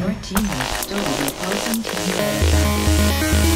Your team has stolen the opposing team's